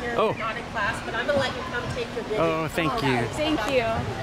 guys out Oh. not in class, but I'm gonna let you come take your video. Oh, thank you. Thank you.